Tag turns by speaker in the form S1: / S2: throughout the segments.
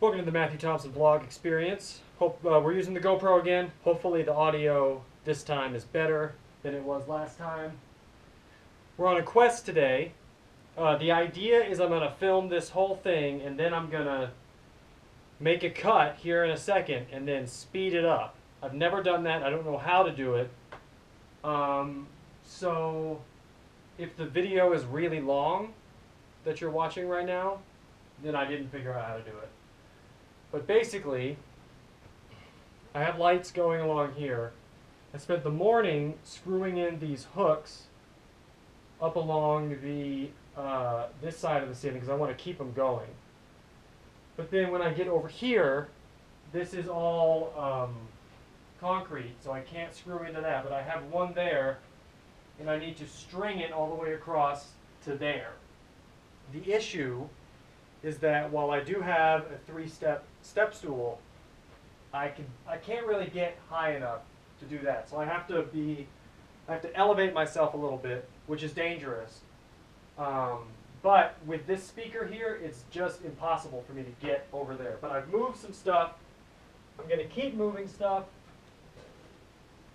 S1: Welcome to the Matthew Thompson vlog experience. Hope uh, we're using the GoPro again. Hopefully the audio this time is better than it was last time. We're on a quest today. Uh, the idea is I'm going to film this whole thing and then I'm going to make a cut here in a second and then speed it up. I've never done that. I don't know how to do it. Um, so if the video is really long that you're watching right now, then I didn't figure out how to do it. But basically, I have lights going along here. I spent the morning screwing in these hooks up along the uh, this side of the ceiling because I want to keep them going. But then when I get over here, this is all um, concrete, so I can't screw into that. But I have one there, and I need to string it all the way across to there. The issue is that while I do have a three-step step stool, I can I can't really get high enough to do that. So I have to be I have to elevate myself a little bit, which is dangerous. Um, but with this speaker here, it's just impossible for me to get over there. But I've moved some stuff. I'm going to keep moving stuff.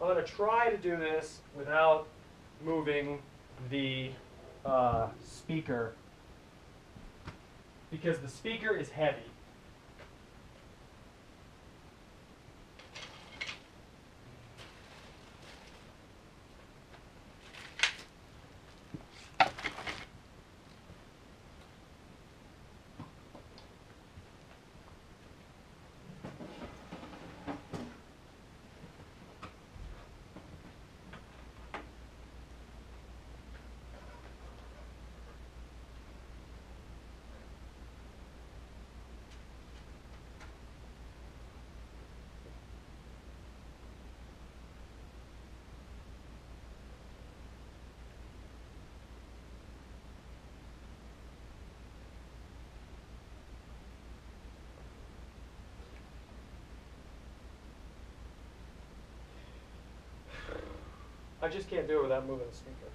S1: I'm going to try to do this without moving the uh, speaker because the speaker is heavy. I just can't do it without moving the speaker.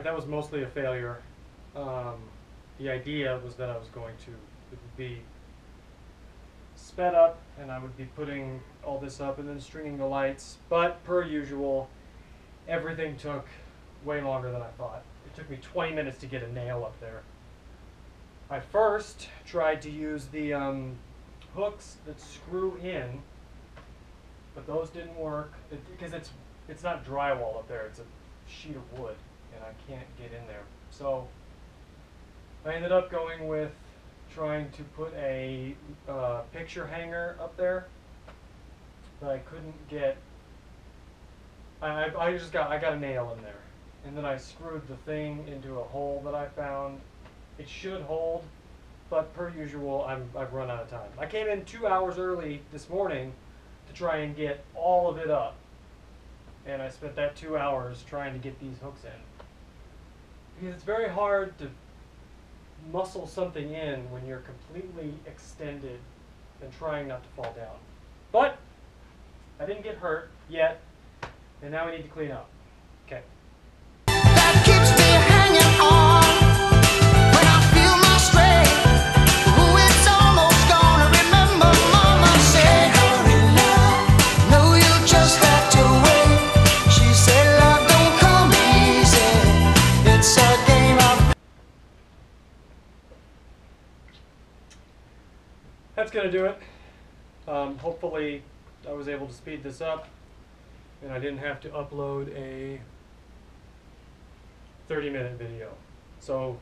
S2: Right,
S1: that was mostly a failure. Um, the idea was that I was going to it would be sped up, and I would be putting all this up and then stringing the lights. But per usual, everything took way longer than I thought. It took me 20 minutes to get a nail up there. I first tried to use the um, hooks that screw in, but those didn't work because it's it's not drywall up there. It's a sheet of wood, and I can't get in there. So I ended up going with trying to put a uh, picture hanger up there, but I couldn't get. I, I just got I got a nail in there, and then I screwed the thing into a hole that I found. It should hold, but per usual, I'm I've run out of time. I came in two hours early this morning to try and get all of it up, and I spent that two hours trying to get these hooks in. Because it's very hard to muscle something in when you're completely extended and trying not to fall down. But I didn't get hurt yet, and now we need to clean up. That's going to do it. Um, hopefully, I was able to speed this up and I didn't have to upload a 30 minute video. So